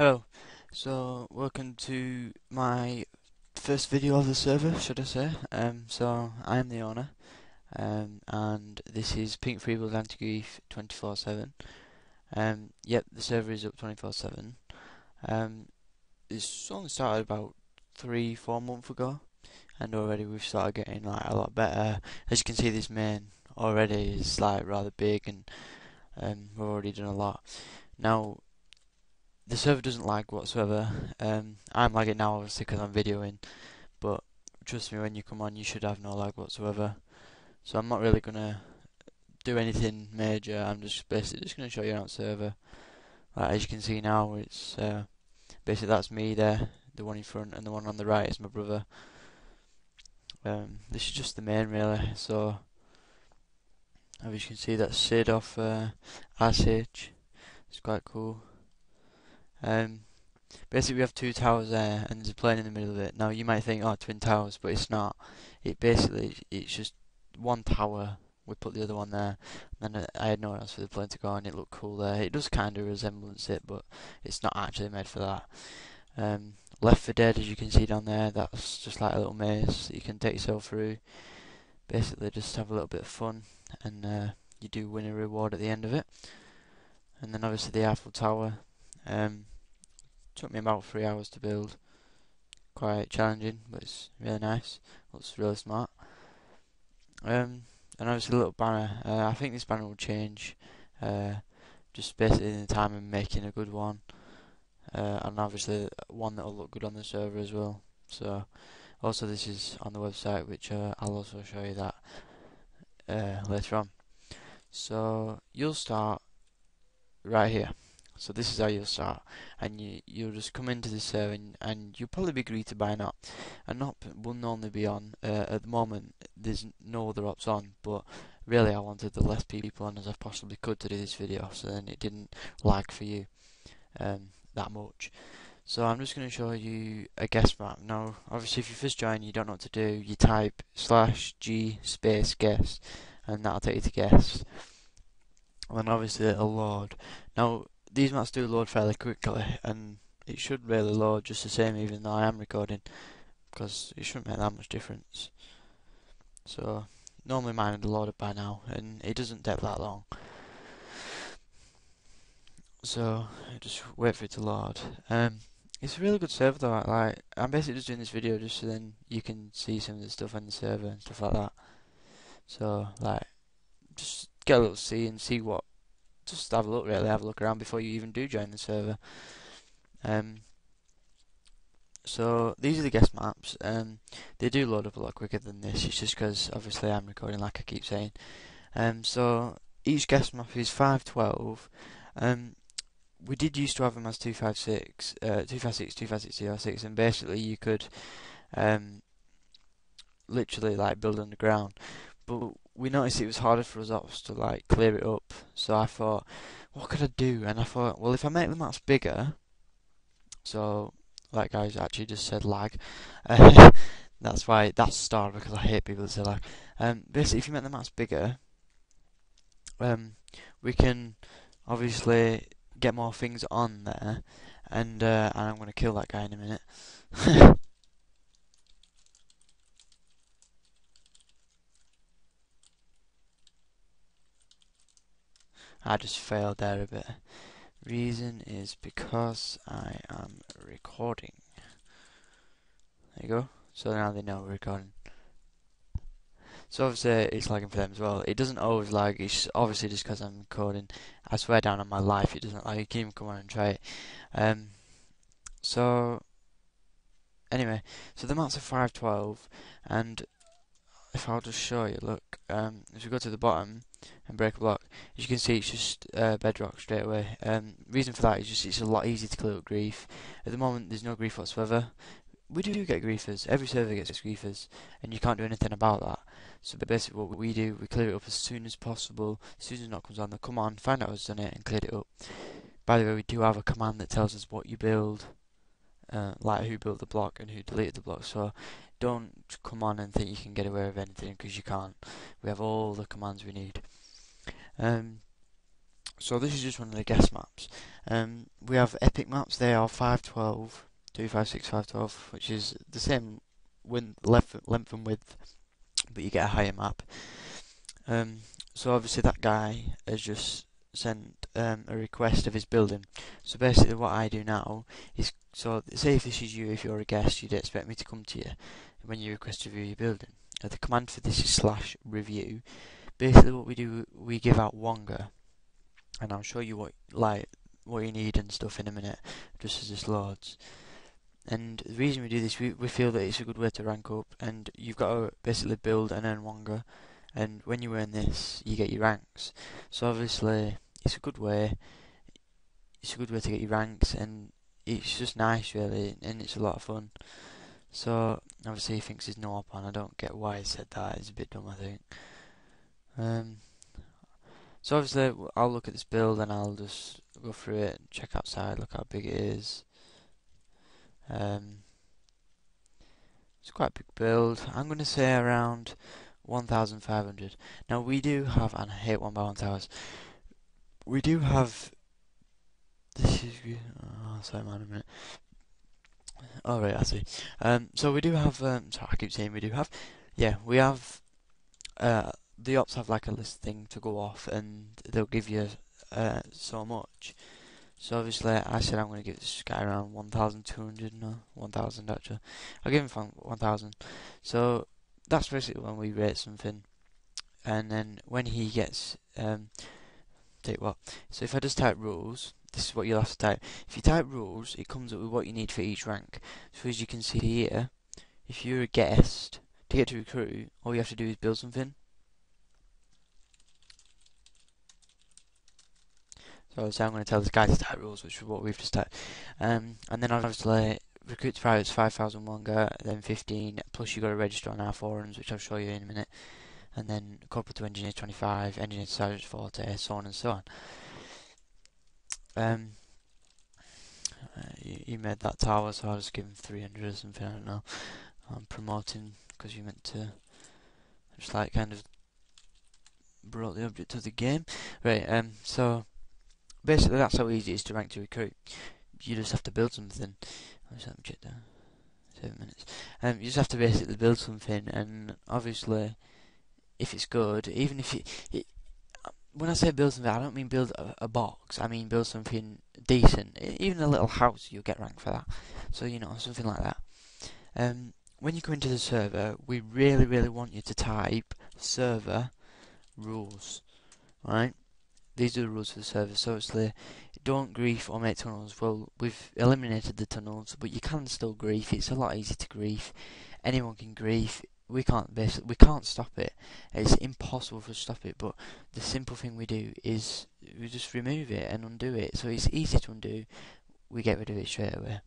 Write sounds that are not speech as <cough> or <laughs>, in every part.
Hello, so welcome to my first video of the server, should I say. Um, so I am the owner, um, and this is Pink Freebuild Anti-Grief 24/7. Um, yep, the server is up 24/7. Um, it's only started about three, four months ago, and already we've started getting like a lot better. As you can see, this main already is like rather big, and um, we've already done a lot. Now the server doesn't lag whatsoever. Um, I'm lagging now obviously because I'm videoing, but trust me, when you come on, you should have no lag whatsoever. So I'm not really gonna do anything major. I'm just basically just gonna show you the server. Like, as you can see now, it's uh, basically that's me there, the one in front, and the one on the right is my brother. Um, this is just the main really. So as you can see, that's Sid off uh, RCH. It's quite cool. Um, basically, we have two towers there, and there's a plane in the middle of it. Now, you might think, oh, twin towers, but it's not. It basically, it's just one tower. We put the other one there, and then I had nowhere else for the plane to go, and it looked cool there. It does kind of resemblance it, but it's not actually made for that. Um, Left 4 Dead, as you can see down there, that's just like a little maze that you can take yourself through. Basically, just have a little bit of fun, and uh, you do win a reward at the end of it. And then obviously the Eiffel Tower. Um, Took me about three hours to build. Quite challenging, but it's really nice. Looks really smart. Um, and obviously a little banner. Uh, I think this banner will change. Uh, just basically in the time of making a good one. Uh, and obviously one that will look good on the server as well. So, also this is on the website, which uh, I'll also show you that uh, later on. So you'll start right here. So this is how you'll start, and you you'll just come into the server, and, and you'll probably be greeted by an op. An op will normally be on. Uh, at the moment, there's no other ops on, but really I wanted the less people on as I possibly could to do this video, so then it didn't lag for you um, that much. So I'm just going to show you a guest map. Now, obviously, if you first join, you don't know what to do. You type slash g space guest, and that'll take you to guest. And then obviously it'll load. Now, these maps do load fairly quickly, and it should really load just the same even though I am recording, because it shouldn't make that much difference. So, normally mine would have loaded by now, and it doesn't take that long. So, just wait for it to load. Um, it's a really good server though, like, I'm basically just doing this video just so then you can see some of the stuff on the server and stuff like that. So, like, just get a little see and see what just have a look really, have a look around before you even do join the server. Um, so these are the guest maps. Um, they do load up a lot quicker than this. It's just because obviously I'm recording, like I keep saying. Um, so each guest map is 512. Um, we did used to have them as 256, uh, 256, 256, 256, and basically you could um, literally like build underground. But we noticed it was harder for us ops to like clear it up. So I thought, what could I do? And I thought, well, if I make the maps bigger, so like guys actually just said lag. <laughs> that's why that's star because I hate people that say lag. Um, basically, if you make the maps bigger, um, we can obviously get more things on there, and uh, and I'm gonna kill that guy in a minute. <laughs> I just failed there a bit. Reason is because I am recording. There you go. So now they know we're recording. So obviously it's lagging for them as well. It doesn't always lag. It's obviously just because I'm recording. I swear down on my life it doesn't lag. You can even come on and try it. Um. So anyway, so the maps are 512, and if I'll just show you, look, um, if we go to the bottom and break a block, as you can see, it's just uh, bedrock straight away. Um, reason for that is just it's a lot easier to clear up grief. At the moment, there's no grief whatsoever. We do get griefers. Every server gets griefers, and you can't do anything about that. So basically, what we do, we clear it up as soon as possible. As soon as knock comes on, they come on, find out who's done it, and clear it up. By the way, we do have a command that tells us what you build, uh, like who built the block and who deleted the block. So don't come on and think you can get away with anything because you can't. We have all the commands we need. Um, so this is just one of the guest maps. Um, we have epic maps. They are 512, 256, 512, which is the same length, length and width, but you get a higher map. Um, so obviously that guy has just sent um, a request of his building. So basically what I do now is, so say if this is you, if you're a guest, you'd expect me to come to you when you request to view your building. Uh, the command for this is slash review. Basically what we do, we give out Wonga, and I'll show you what like what you need and stuff in a minute, just as this loads. And the reason we do this, we, we feel that it's a good way to rank up, and you've got to basically build and earn Wonga, and when you earn this, you get your ranks. So obviously, it's a good way. It's a good way to get your ranks, and it's just nice, really, and it's a lot of fun. So obviously, he thinks he's no up on. I don't get why he said that. It's a bit dumb, I think. Um, so obviously I'll look at this build and I'll just go through it, check outside, look how big it is. Um, it's quite a big build. I'm going to say around 1,500. Now we do have, and I hate one by one towers. We do have. This is. Oh, sorry, man, a minute. All right, I see. Um, so we do have. Um, sorry, I keep saying we do have. Yeah, we have. Uh, the ops have like a list thing to go off, and they'll give you uh, so much. So obviously, I said I'm going to give this guy around 1,200, no, 1,000 actually. I'll give him from 1,000. So that's basically when we rate something, and then when he gets, um, take what? So if I just type rules, this is what you'll have to type. If you type rules, it comes up with what you need for each rank. So as you can see here, if you're a guest, to get to recruit, all you have to do is build something. So I'm going to tell this guy to type rules, which is what we've just typed. Um, and then obviously recruit to private is 5,000 Wonga, then 15, plus you've got to register on our forums, which I'll show you in a minute. And then corporal to engineer 25, engineer to sergeant 40, so on and so on. Um, uh, you, you, made that tower, so I'll just give him 300 or something, I don't know. I'm promoting because you meant to just like kind of brought the object of the game. Right, um, so basically that's how easy it is to rank to recruit. You just have to build something. Let's have check. Seven minutes. Um, you just have to basically build something, and obviously, if it's good, even if it, it when I say build something, I don't mean build a, a, box. I mean build something decent. Even a little house, you'll get ranked for that. So you know something like that. Um, when you come into the server, we really, really want you to type server rules. Right? these are the rules for the server. So it's the don't grief or make tunnels. Well, we've eliminated the tunnels, but you can still grief. It's a lot easier to grief. Anyone can grief. We can't basically we can't stop it. It's impossible to stop it. But the simple thing we do is we just remove it and undo it. So it's easy to undo. We get rid of it straight away.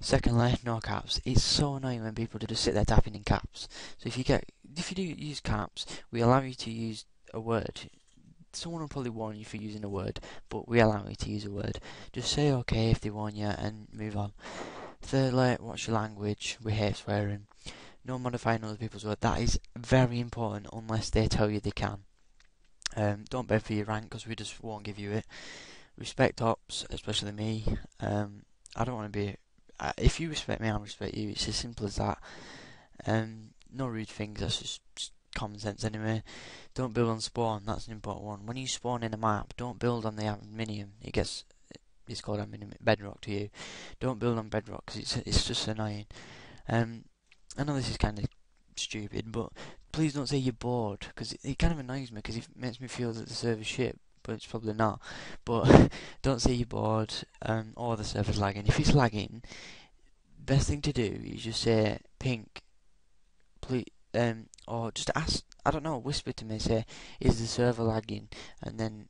Secondly, no caps. It's so annoying when people just sit there tapping in caps. So if you get if you do use caps, we allow you to use a word someone will probably warn you for using a word, but we allow you to use a word. Just say okay if they warn you and move on. Thirdly, watch your language. We hate swearing. No modifying other people's word. That is very important unless they tell you they can. Um, don't beg for your rank because we just won't give you it. Respect ops, especially me. Um, I don't want to be. Uh, if you respect me, I respect you. It's as simple as that. Um, no rude things. That's just, just common sense anyway. Don't build on spawn, that's an important one. When you spawn in a map, don't build on the adminium. It gets, it's called adminium, bedrock to you. Don't build on bedrock because it's, it's just annoying. Um, I know this is kind of stupid, but please don't say you're bored because it, it kind of annoys me because it makes me feel that the server's shit but it's probably not. But <laughs> don't say you're bored um, or the server's lagging. If it's lagging, best thing to do is just say pink, please, um, or just ask, I don't know, whisper to me, say, is the server lagging? And then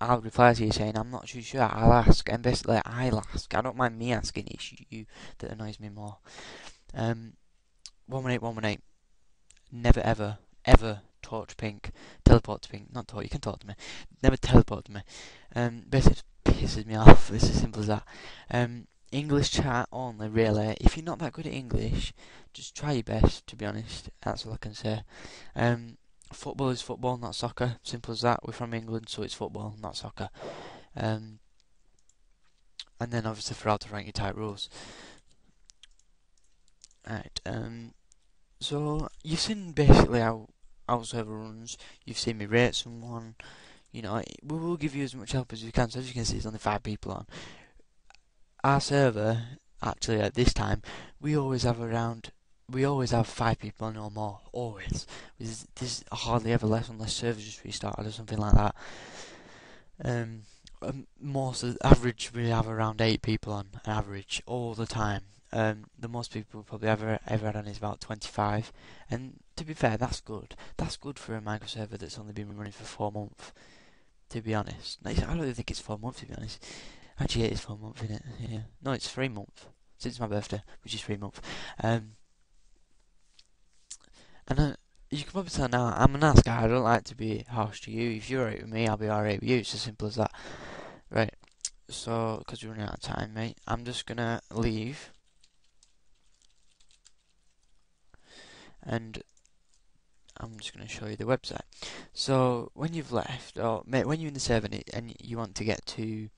I'll reply to you saying, I'm not too sure, I'll ask, and basically I'll ask, I don't mind me asking, it's you that annoys me more. Um, 118, 118, never ever, ever torch pink, teleport to pink, not talk, you can talk to me, never teleport to me. Um, basically pisses me off, <laughs> it's as simple as that. Um, English chat only, really. If you're not that good at English, just try your best, to be honest. That's all I can say. Um, football is football, not soccer. Simple as that. We're from England, so it's football, not soccer. Um, and then obviously for how to rank your type rules. Right. Um, so you've seen basically how how server runs. You've seen me rate someone. You know, we will give you as much help as we can. So as you can see, there's only five people on. Our server, actually at this time, we always have around we always have five people on or more, always. This there's hardly ever less unless servers just restarted or something like that. Um, um most of the average we have around eight people on average all the time. Um, the most people probably ever ever had on is about 25, and to be fair, that's good. That's good for a micro server that's only been running for four months. To be honest, I don't think it's four months. To be honest, actually, it is four months, isn't it? Yeah, no, it's three months since my birthday, which is three months. Um, and uh, you can probably tell now, I'm a nice guy, I don't like to be harsh to you. If you're alright with me, I'll be alright with you. It's as simple as that. Right, so, because we're running out of time, mate, I'm just gonna leave. And I'm just going to show you the website. So when you've left, or mate, when you're in the server and you want to get to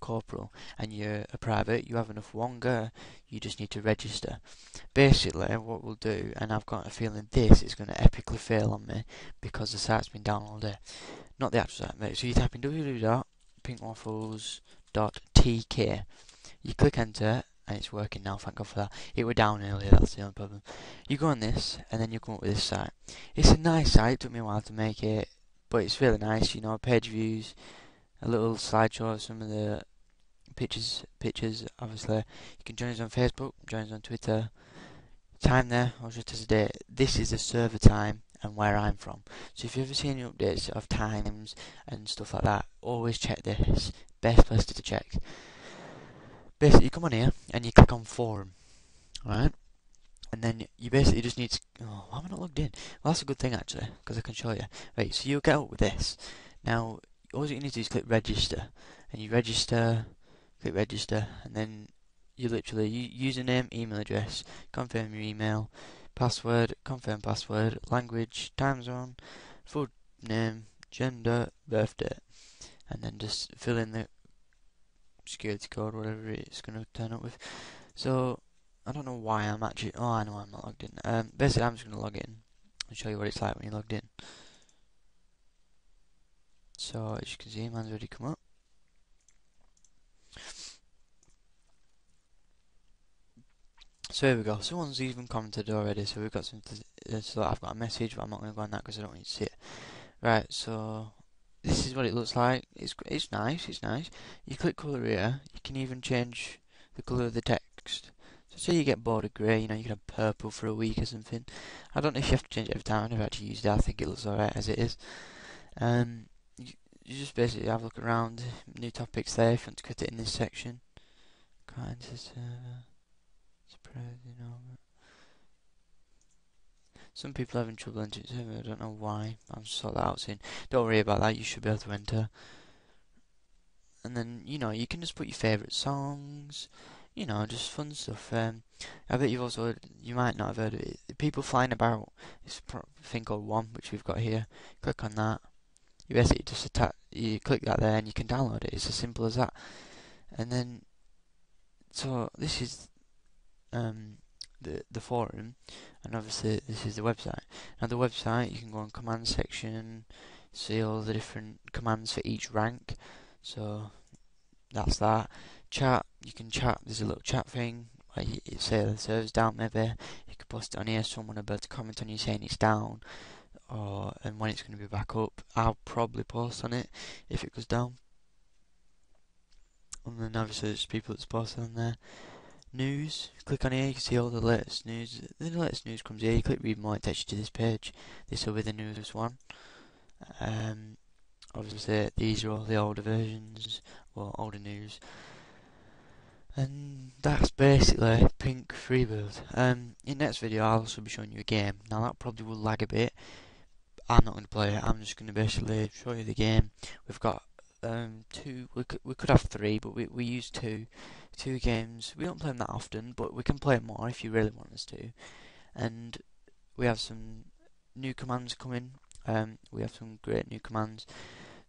corporal and you're a private, you have enough wonga, you just need to register. Basically, what we'll do, and I've got a feeling this is going to epically fail on me because the site's been down all day. Not the actual site, mate. So you type in www.pinkwaffles.tk. You click enter, and it's working now, thank God for that. It were down earlier, that's the only problem. You go on this, and then you come up with this site. It's a nice site, it took me a while to make it, but it's really nice, you know, page views, a little slideshow of some of the pictures, pictures, obviously. You can join us on Facebook, join us on Twitter. Time there, or just as a date. This is the server time and where I'm from. So if you ever see any updates of times and stuff like that, always check this. Best place to check. Basically, you come on here and you click on forum, right? And then you basically just need to. Oh, why am I not logged in? Well, that's a good thing actually, because I can show you. Right, so you get up with this. Now, all you need to do is click register, and you register click register and then you literally username, email address, confirm your email, password, confirm password, language, time zone, full name, gender, birthday, and then just fill in the security code, whatever it's going to turn up with. So I don't know why I'm actually. Oh, I know I'm not logged in. Um, basically, I'm just going to log in and show you what it's like when you're logged in. So as you can see, mine's already come up. So here we go. Someone's even commented already, so we've got. To, uh, so I've got a message, but I'm not going to go on that because I don't need to see it. Right. So this is what it looks like. It's it's nice. It's nice. You click color here. You can even change the color of the text. So say you get bored of grey, you know, you can have purple for a week or something. I don't know if you have to change it every time. I've actually used it. I think it looks alright as it is. Um, you, you just basically have a look around. New topics there. If you want to put it in this section. Kind of. Uh, you know. Some people having trouble entering server, I don't know why. I'll sort that out soon. Don't worry about that, you should be able to enter. And then, you know, you can just put your favourite songs, you know, just fun stuff. Um, I bet you've also, heard, you might not have heard of it. People flying about, it's a thing called One, which we've got here. Click on that. You basically just attach, you click that there and you can download it. It's as simple as that. And then, so this is um, the the forum, and obviously this is the website. Now the website, you can go on command section, see all the different commands for each rank. So that's that. Chat, you can chat. There's a little chat thing where you, say the server's down. Maybe you could post it on here. Someone able to comment on you saying it's down, or and when it's going to be back up. I'll probably post on it if it goes down. And then obviously there's people that's posted on there news. Click on here, you can see all the latest news. The latest news comes here. You click read more, it takes you to this page. This will be the newest one. Um, obviously, these are all the older versions, or older news. And that's basically Pink Freebuild. Um, in next video, I'll also be showing you a game. Now that probably will lag a bit. I'm not going to play it. I'm just going to basically show you the game. We've got um, two. We could we could have three, but we we use two two games. We don't play them that often, but we can play more if you really want us to. And we have some new commands coming. Um, we have some great new commands,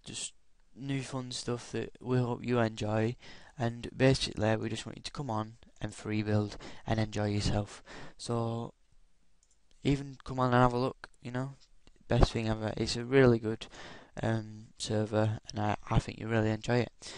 just new fun stuff that we hope you enjoy. And basically, we just want you to come on and free build and enjoy yourself. So even come on and have a look. You know, best thing ever. It's a really good um, server, and I, I think you really enjoy it.